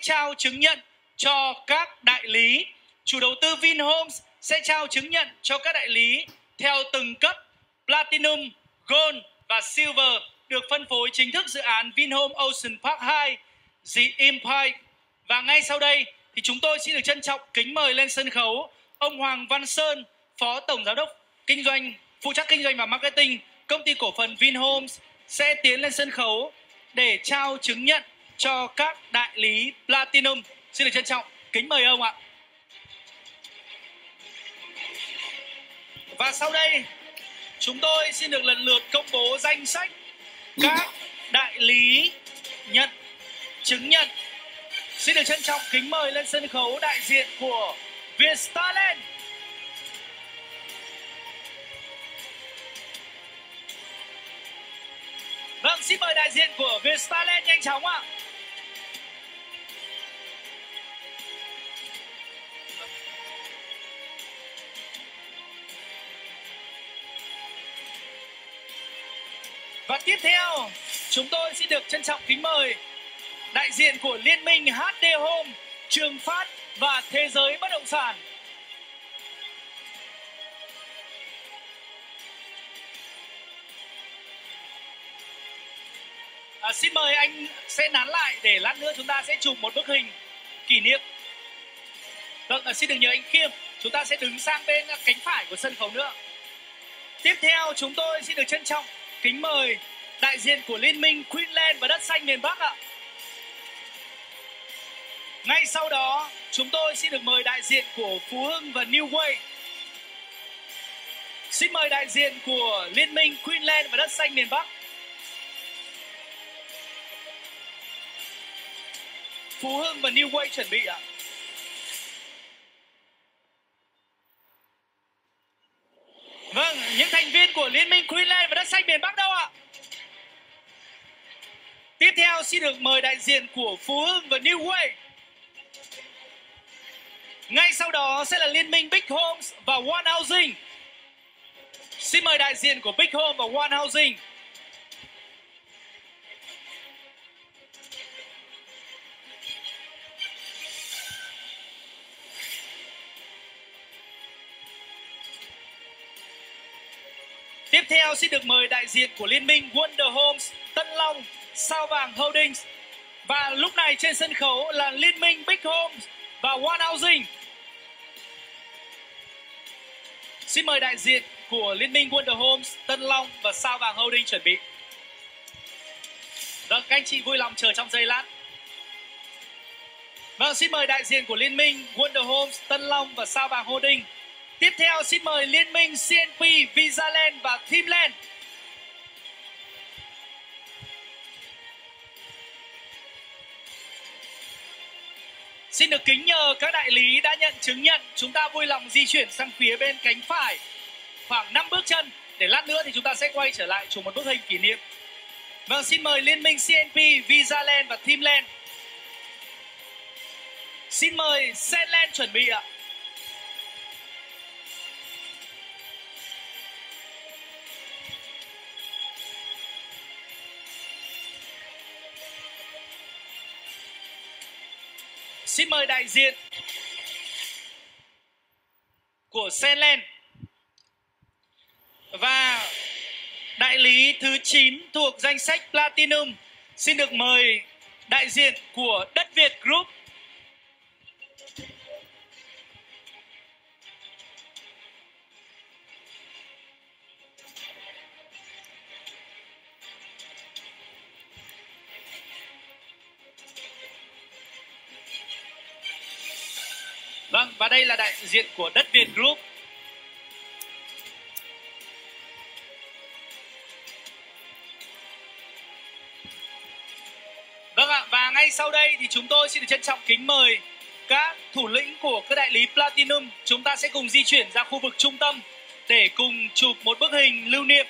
trao chứng nhận cho các đại lý. Chủ đầu tư Vinhomes sẽ trao chứng nhận cho các đại lý theo từng cấp Platinum, Gold và Silver được phân phối chính thức dự án Vinhome Ocean Park 2, The Empire. Và ngay sau đây thì chúng tôi xin được trân trọng kính mời lên sân khấu ông Hoàng Văn Sơn, Phó Tổng Giám đốc Kinh doanh, phụ trách kinh doanh và marketing công ty cổ phần Vinhomes sẽ tiến lên sân khấu để trao chứng nhận cho các đại lý Platinum. Xin được trân trọng kính mời ông ạ. Và sau đây chúng tôi xin được lần lượt công bố danh sách các đại lý nhận chứng nhận. Xin được trân trọng kính mời lên sân khấu đại diện của Vietstarland. Vâng, xin mời đại diện của Vietstarland nhanh chóng ạ. Và tiếp theo, chúng tôi xin được trân trọng kính mời đại diện của Liên minh HD Home, Trường Phát và Thế giới Bất động sản. À, xin mời anh sẽ nán lại để lát nữa chúng ta sẽ chụp một bức hình kỷ niệm. Vâng, à, xin được nhờ anh Khiêm, chúng ta sẽ đứng sang bên cánh phải của sân khấu nữa. Tiếp theo chúng tôi xin được trân trọng kính mời đại diện của Liên minh Queensland và đất xanh miền Bắc ạ. Ngay sau đó, chúng tôi xin được mời đại diện của Phú Hưng và New Way. Xin mời đại diện của Liên minh Queensland và đất xanh miền Bắc. Phú Hưng và New Way chuẩn bị ạ. À. những thành viên của Liên minh Queensland và đất xanh miền Bắc đâu ạ? Tiếp theo xin được mời đại diện của Phú Hưng và New Way. Ngay sau đó sẽ là liên minh Big Homes và One Housing. Xin mời đại diện của Big Home và One Housing. Theo xin được mời đại diện của liên minh Wonder Homes, Tân Long, Sao Vàng Holdings. Và lúc này trên sân khấu là liên minh Big Homes và One Housing. Xin mời đại diện của Liên minh Wonder Homes, Tân Long và Sao Vàng Holding chuẩn bị. Vâng, các anh chị vui lòng chờ trong giây lát. Vâng, xin mời đại diện của Liên minh Wonder Homes, Tân Long và Sao Vàng Holding. Tiếp theo xin mời Liên minh CNP, Visaland và Thimland. Xin được kính nhờ các đại lý đã nhận chứng nhận chúng ta vui lòng di chuyển sang phía bên cánh phải khoảng 5 bước chân để lát nữa thì chúng ta sẽ quay trở lại chụp một bức hình kỷ niệm. Vâng, xin mời Liên minh CNP, Visaland và Teamland. Xin mời Senland chuẩn bị ạ. Xin mời đại diện của Senlen và đại lý thứ 9 thuộc danh sách Platinum. Xin được mời đại diện của Đất Việt Group. Đây là đại diện của Đất Việt Group. Vâng ạ, và ngay sau đây thì chúng tôi xin được trân trọng kính mời các thủ lĩnh của các đại lý Platinum. Chúng ta sẽ cùng di chuyển ra khu vực trung tâm để cùng chụp một bức hình lưu niệm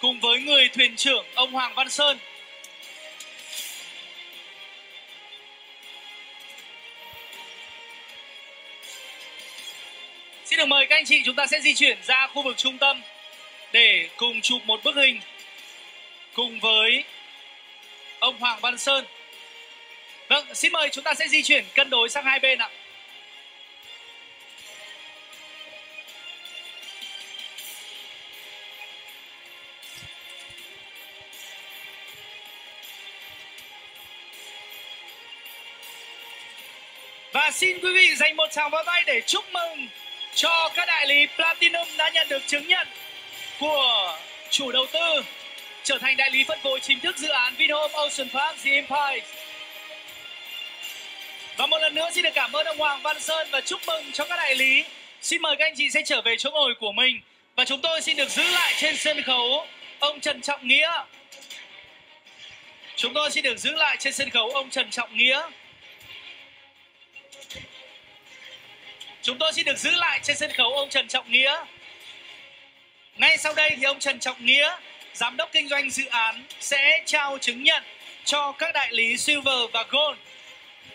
cùng với người thuyền trưởng ông Hoàng Văn Sơn Xin được mời các anh chị chúng ta sẽ di chuyển ra khu vực trung tâm để cùng chụp một bức hình cùng với ông Hoàng Văn Sơn. Vâng, xin mời chúng ta sẽ di chuyển cân đối sang hai bên ạ. Và xin quý vị dành một tràng pháo tay để chúc mừng cho các đại lý Platinum đã nhận được chứng nhận của chủ đầu tư trở thành đại lý phân phối chính thức dự án Vinhome Ocean Park The Empire. Và một lần nữa xin được cảm ơn ông Hoàng Văn Sơn và chúc mừng cho các đại lý. Xin mời các anh chị sẽ trở về chỗ ngồi của mình và chúng tôi xin được giữ lại trên sân khấu ông Trần Trọng Nghĩa. Chúng tôi xin được giữ lại trên sân khấu ông Trần Trọng Nghĩa. Chúng tôi xin được giữ lại trên sân khấu ông Trần Trọng Nghĩa. Ngay sau đây thì ông Trần Trọng Nghĩa, giám đốc kinh doanh dự án sẽ trao chứng nhận cho các đại lý Silver và Gold.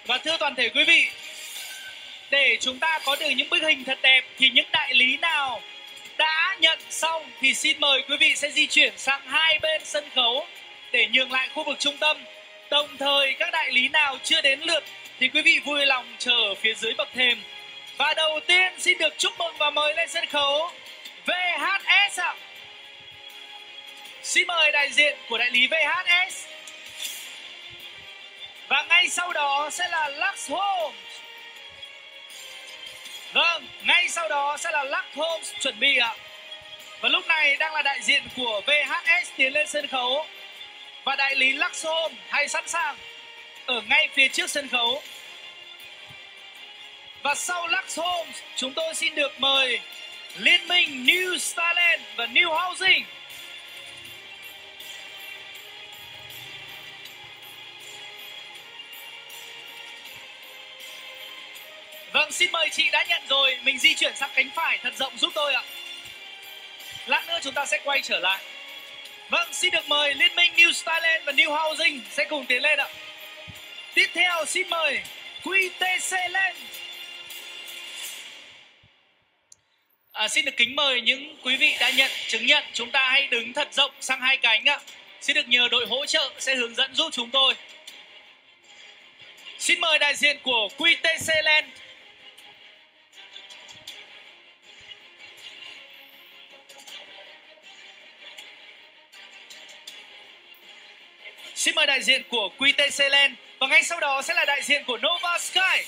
Và thưa toàn thể quý vị, để chúng ta có được những bức hình thật đẹp thì những đại lý nào đã nhận xong thì xin mời quý vị sẽ di chuyển sang hai bên sân khấu để nhường lại khu vực trung tâm. Đồng thời các đại lý nào chưa đến lượt thì quý vị vui lòng chờ phía dưới bậc thềm và đầu tiên xin được chúc mừng và mời lên sân khấu VHS ạ. Xin mời đại diện của đại lý VHS. Và ngay sau đó sẽ là Lux Homes. Vâng, ngay sau đó sẽ là Lux Homes chuẩn bị ạ. Và lúc này đang là đại diện của VHS tiến lên sân khấu. Và đại lý Lux Homes hay sẵn sàng ở ngay phía trước sân khấu và sau Lux Homes, chúng tôi xin được mời Liên minh New Starland và New Housing. Vâng, xin mời chị đã nhận rồi, mình di chuyển sang cánh phải thật rộng giúp tôi ạ. Lát nữa chúng ta sẽ quay trở lại. Vâng, xin được mời Liên minh New Starland và New Housing sẽ cùng tiến lên ạ. Tiếp theo xin mời QTC Land À, xin được kính mời những quý vị đã nhận chứng nhận chúng ta hãy đứng thật rộng sang hai cánh ạ. Xin được nhờ đội hỗ trợ sẽ hướng dẫn giúp chúng tôi. Xin mời đại diện của QTC Land Xin mời đại diện của QTC Land và ngay sau đó sẽ là đại diện của Nova Sky.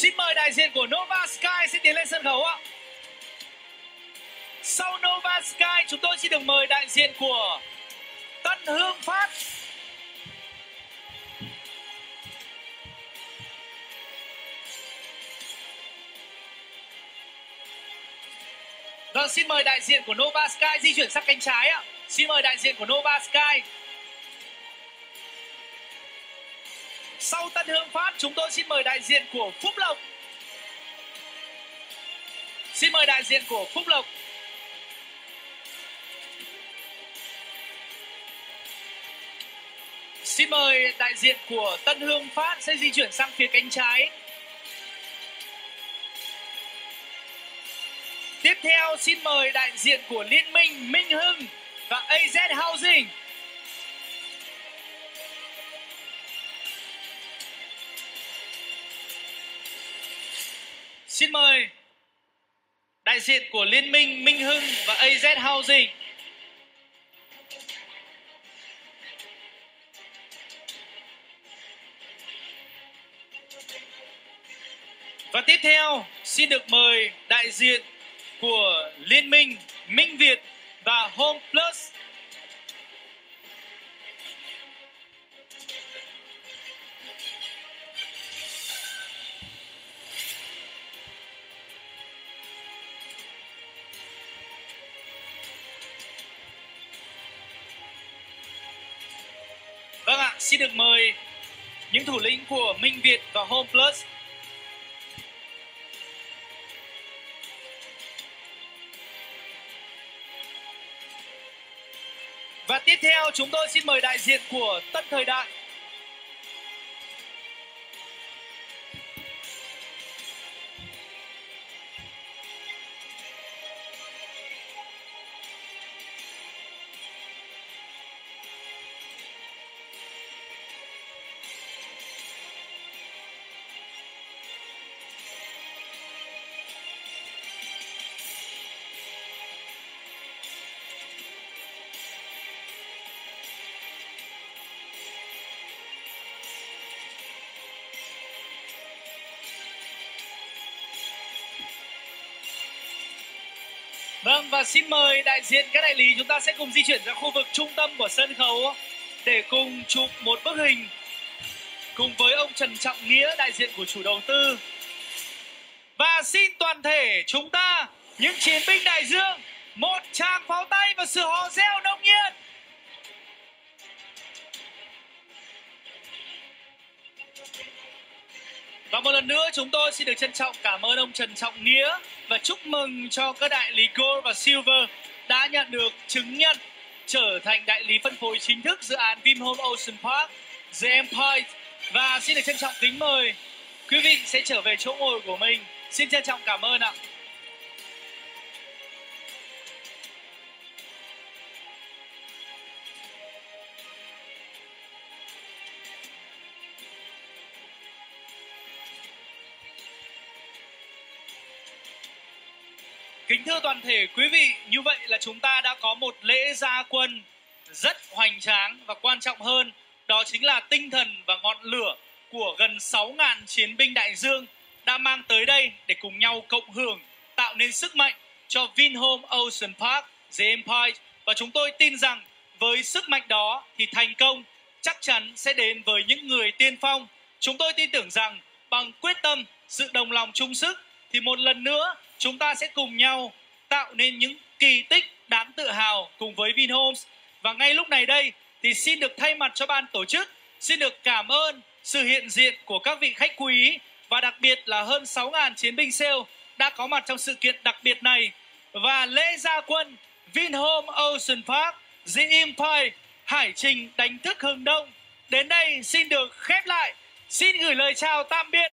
Xin mời đại diện của Nova Sky sẽ tiến lên sân khấu ạ. Sau Nova Sky chúng tôi xin được mời đại diện của Tân Hương Phát. Vâng, xin mời đại diện của Nova Sky di chuyển sang cánh trái ạ. Xin mời đại diện của Nova Sky Sau Tân Hương Phát, chúng tôi xin mời đại diện của Phúc Lộc. Xin mời đại diện của Phúc Lộc. Xin mời đại diện của Tân Hương Phát sẽ di chuyển sang phía cánh trái. Tiếp theo xin mời đại diện của Liên minh Minh Hưng và AZ Housing. Xin mời đại diện của Liên minh Minh Hưng và AZ Housing. Và tiếp theo, xin được mời đại diện của Liên minh Minh Việt và Home Plus được mời những thủ lĩnh của Minh Việt và Home Plus Và tiếp theo chúng tôi xin mời đại diện của Tân Thời Đại. Vâng và xin mời đại diện các đại lý chúng ta sẽ cùng di chuyển ra khu vực trung tâm của sân khấu để cùng chụp một bức hình cùng với ông Trần Trọng Nghĩa, đại diện của chủ đầu tư. Và xin toàn thể chúng ta, những chiến binh đại dương, một tràng pháo tay và sự hò reo nồng nhiệt. Và một lần nữa chúng tôi xin được trân trọng cảm ơn ông Trần Trọng Nghĩa và chúc mừng cho các đại lý Gold và Silver đã nhận được chứng nhận trở thành đại lý phân phối chính thức dự án Vinhome Ocean Park, The Empire và xin được trân trọng kính mời quý vị sẽ trở về chỗ ngồi của mình. Xin trân trọng cảm ơn ạ. Kính thưa toàn thể quý vị, như vậy là chúng ta đã có một lễ gia quân rất hoành tráng và quan trọng hơn, đó chính là tinh thần và ngọn lửa của gần 6.000 chiến binh đại dương đã mang tới đây để cùng nhau cộng hưởng, tạo nên sức mạnh cho Vinhome Ocean Park, The Empire và chúng tôi tin rằng với sức mạnh đó thì thành công chắc chắn sẽ đến với những người tiên phong. Chúng tôi tin tưởng rằng bằng quyết tâm, sự đồng lòng chung sức thì một lần nữa chúng ta sẽ cùng nhau tạo nên những kỳ tích đáng tự hào cùng với Vinhomes. Và ngay lúc này đây thì xin được thay mặt cho ban tổ chức, xin được cảm ơn sự hiện diện của các vị khách quý và đặc biệt là hơn 6.000 chiến binh sale đã có mặt trong sự kiện đặc biệt này. Và lễ gia quân Vinhome Ocean Park The Empire Hải Trình đánh thức hừng đông. Đến đây xin được khép lại. Xin gửi lời chào tạm biệt.